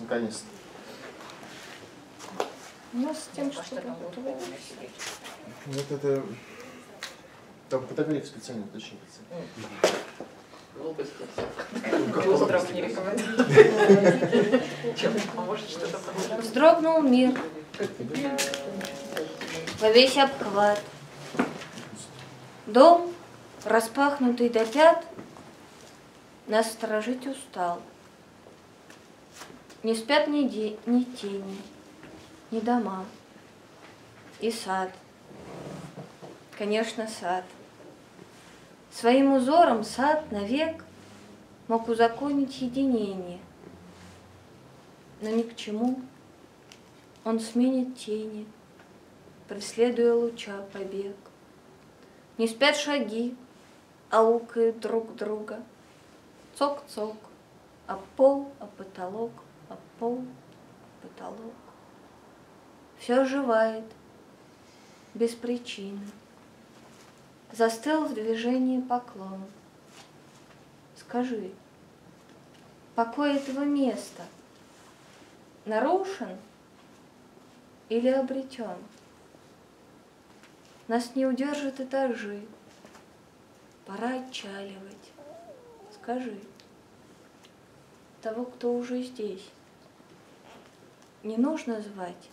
наконец-то. Ну, с тем, что... А что? Вот это... Там фотографии специально уточнить. Глупости. Ну, Остров не рекомендую. Чем поможет что-то. Вздрогнул мир во весь обхват. Дом, распахнутый до пят, нас сторожить устал. Не спят ни, де- ни тени, ни дома. И сад. Конечно, сад. Своим узором сад навек мог узаконить единение. Но ни к чему он сменит тени, преследуя луча побег. Не спят шаги, аукают друг друга. Цок-цок, а пол, а потолок, а пол, а потолок. Все оживает, без причины. Застыл в движении поклон. Скажи, покой этого места нарушен или обретен? Нас не удержат этажи. Пора отчаливать. Скажи, того, кто уже здесь, не нужно звать.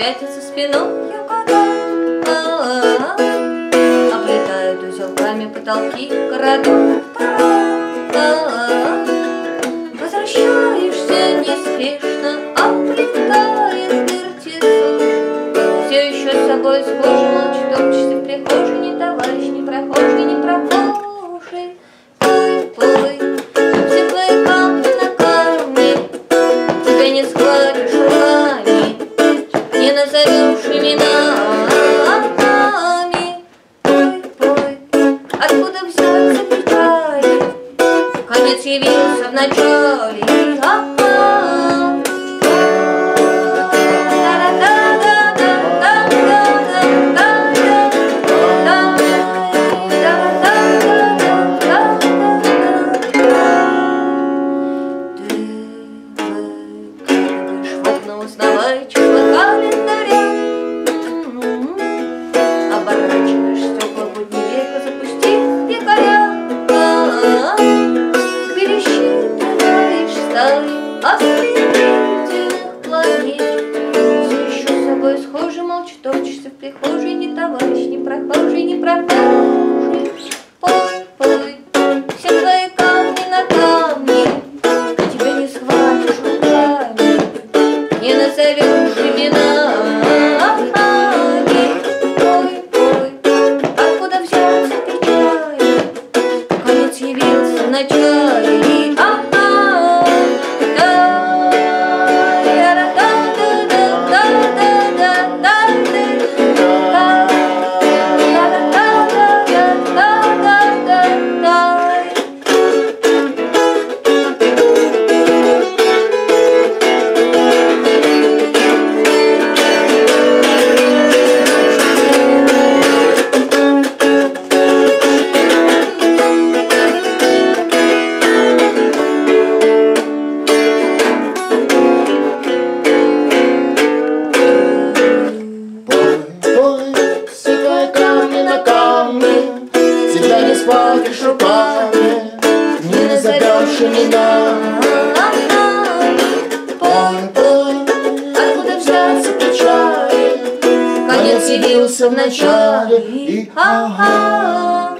пятится спиной Облетают узелками потолки городов еще с собой схожи, молча топчешься в не товарищ, не прохожий, не. Пой, пой, все твои камни на камне, Тебя не схватишь руками, не назовешь именами. Пой, пой, откуда взяться печали, Конец явился в начале. Схожи, молча топчешься в прихожей, не товарищ, не прохожий, не прохожий. спать шипами, не загоршими нам. Откуда взяться печали, конец явился в начале. И а-а-а,